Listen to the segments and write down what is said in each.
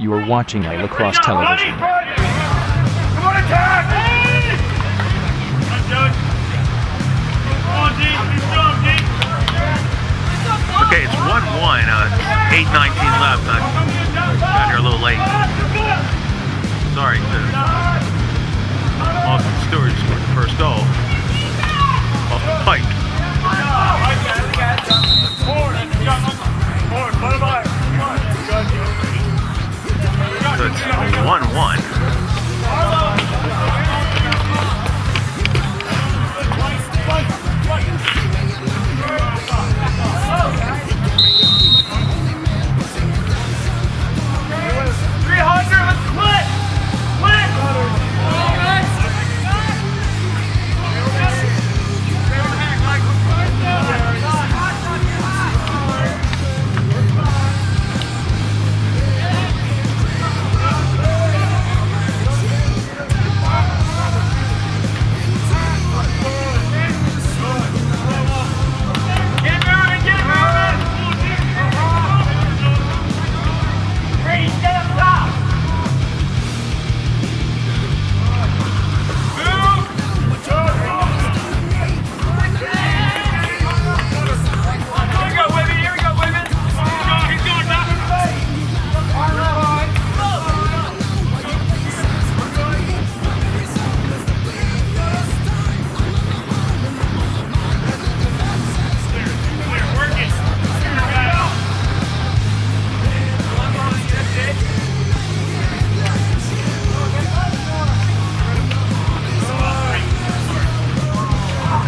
You are watching iLacrosse television. Come on, attack! Okay, it's 1-1, uh, 8-19 left. I got here a little late. Sorry to Austin Stewart scored the first goal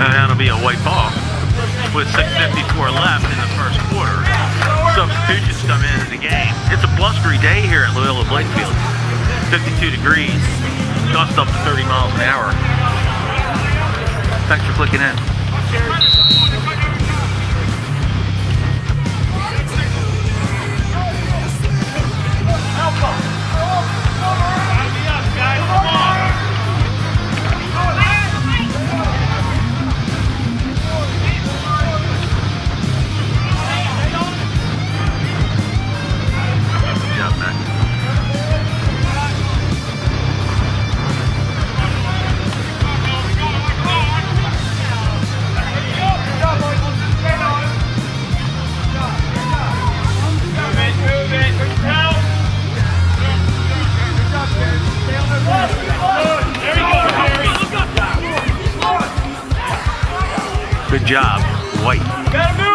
And that'll be a white ball with 6.54 left in the first quarter. Substitutions come in in the game. It's a blustery day here at Loyola Blakefield. 52 degrees, gust up to 30 miles an hour. Thanks for clicking in. Job, White.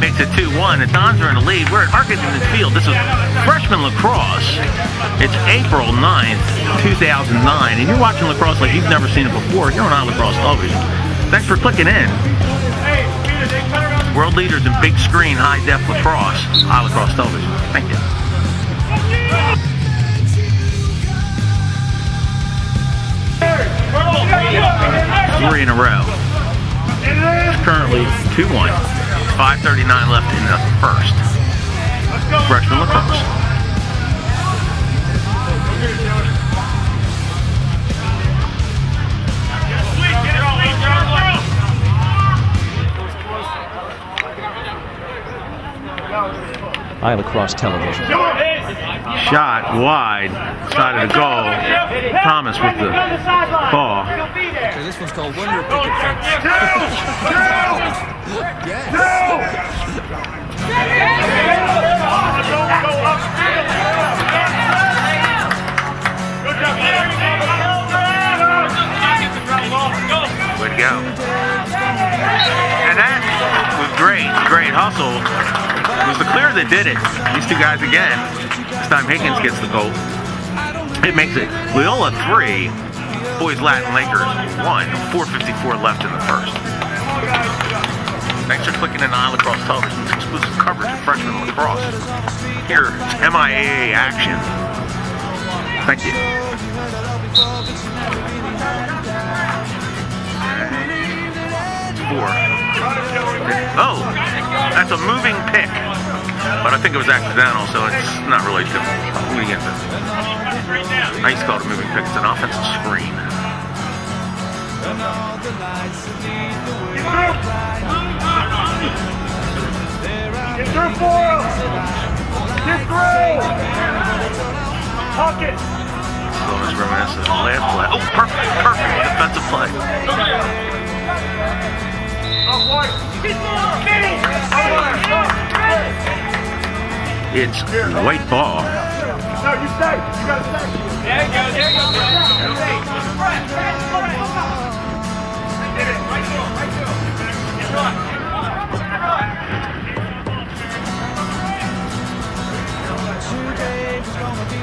Makes it 2-1. The Dons are in the lead. We're at Arlington Field. This is freshman lacrosse. It's April 9th, 2009. And you're watching lacrosse like you've never seen it before. You're on iLacrosse Television. Thanks for clicking in. World leaders in big screen, high def lacrosse. iLacrosse Television. Thank you. Three in a row. It's currently 2-1. 5.39 left in the first. Freshman lacrosse. iLacrosse Television. Shot wide, side of the goal. Thomas with the ball. Okay, this one's called Wonder Picket Fence. Way to go. And that was great, great hustle. It was the clear that did it. These two guys again. Time Higgins gets the goal. It makes it Loyola 3, Boys Latin Lakers 1, 4.54 left in the first. Thanks for clicking in on Lacrosse Television's exclusive coverage of freshman lacrosse. Here, MIAA action. Thank you. four. Oh, that's a moving pick. But I think it was accidental, so it's not really difficult. What do you get? I used to call it a moving pick. It's an offensive screen. Get through four. Get through. It. Reminiscent of play. Oh, perfect, perfect defensive play. Off white. Kenny. It's white ball. No, you stay. You gotta stay. There you go. There you go. Him. Get run. Nice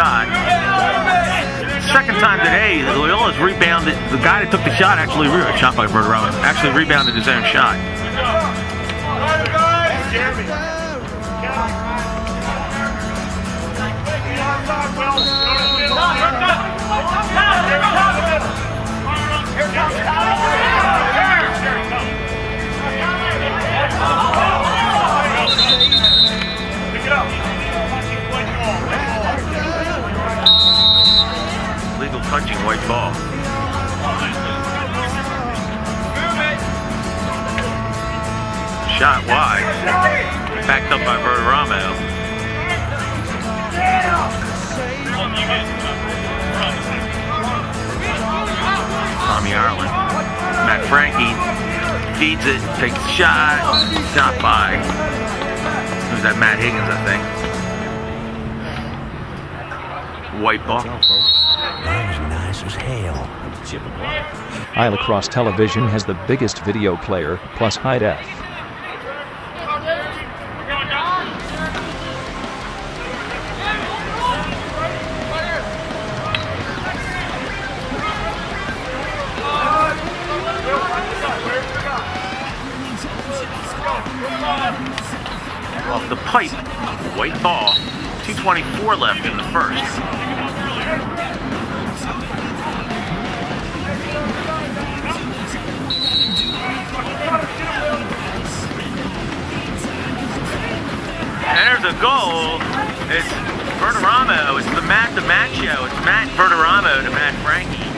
Shot. Second time today, Loyola's rebounded. The guy that took the shot actually shot by Bird Verderama actually rebounded his own shot. Jeremy. Pick Shot wide. Backed up by Verderamo. Tommy Ireland. Matt Frankie feeds it, takes the shot, shot by. Who's that? Matt Higgins, I think. White ball. iLacrosse Television has the biggest video player plus high def. Pipe. White ball. 224 left in the first. And there's a goal. It's Verderamo. It's the Matt the Matt show. It's Matt Verderamo to Matt Frankie.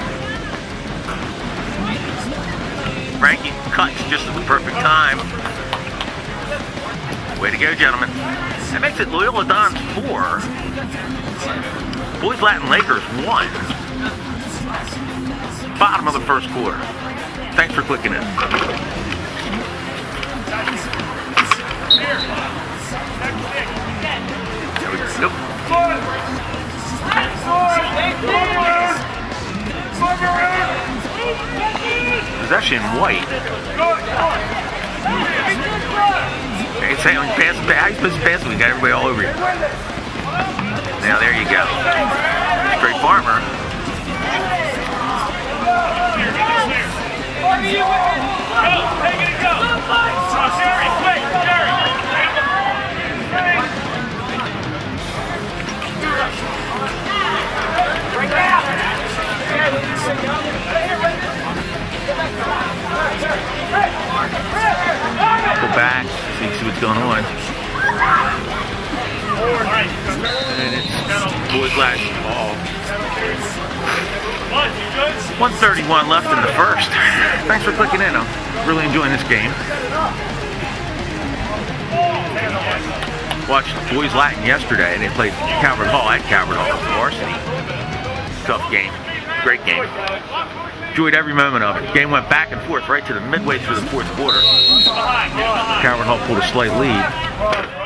Frankie cuts just at the perfect time. Way to go, gentlemen. That makes it Loyola Dons four. Boys Latin Lakers one. Bottom of the first quarter. Thanks for clicking in. There. Nope. White. Okay, say when you it back, how you supposed to pass it? We got everybody all over you. Now there you go. 131 left in the first. Thanks for clicking in. I'm really enjoying this game. Watched Boys Latin yesterday, and they played Calvert Hall at Calvert Hall varsity. Tough game. Great game. Enjoyed every moment of it. Game went back and forth right to the midway through the fourth quarter. Calvert Hall pulled a slight lead.